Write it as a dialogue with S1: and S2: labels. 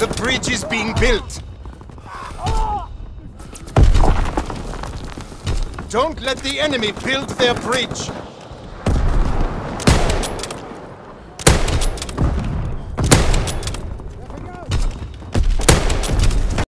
S1: The bridge is being built. Don't let the enemy build their bridge.